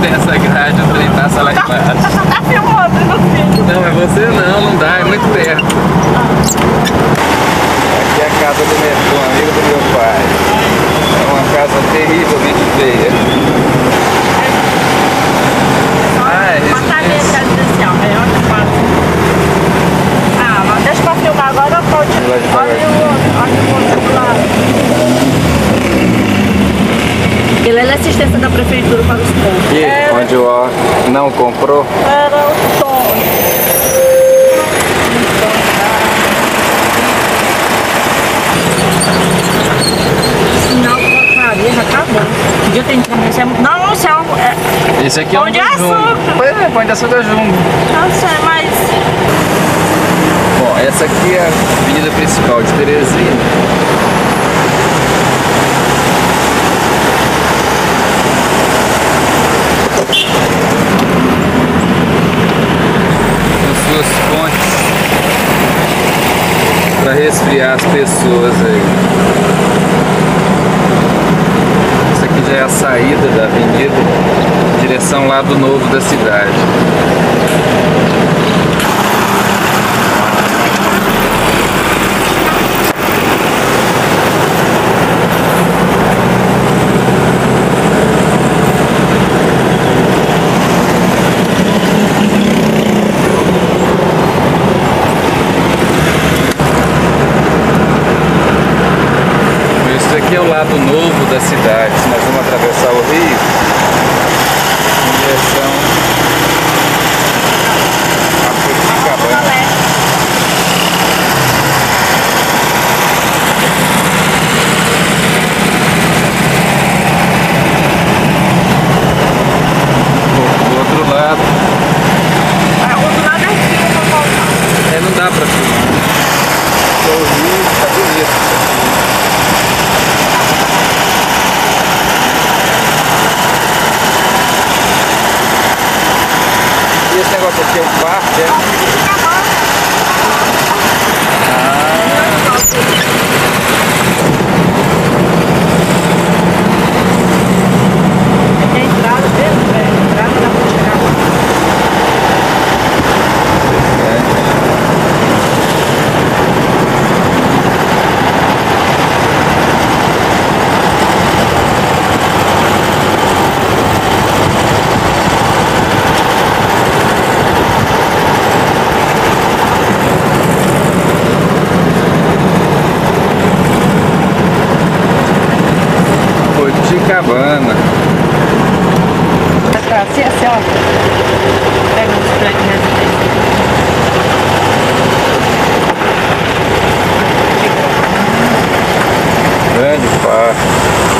tem essa grade, eu falei, tá, passa lá embaixo. tá filmando no vídeo. Não, é você não, não dá, é muito perto. Aqui é a casa do meu, amigo do meu pai. É uma casa terrivelmente feia. Ah, é. Ah, mas deixa pra filmar agora, pode. Olha o outro, olha o outro lado. Ele é assistência da prefeitura para os povos. Aqui, É, onde o não comprou. Era o Tom. Sinal de porcaria, já acabou. Podia ter entrado Não, isso é um. É, Esse aqui é um Pão de açúcar. Pois é, pão de açúcar Jumbo. não sei, mas. Bom, essa aqui é a avenida principal de Teresina. Para resfriar as pessoas aí. Essa aqui já é a saída da avenida, direção lado novo da cidade. Esse aqui é o lado novo da cidade. Nós vamos atravessar o rio em direção a Copacabana. Do outro lado. Ah, o outro lado é aqui, eu vou voltar. É, não dá pra filmar. Porque O rio tá bonito. E esse negócio aqui é um parque, é? Aqui é a entrada dele, é a entrada da Puxarada. Coticabana. Assim, assim, ó. Pega uns prédios residência. Grande parque.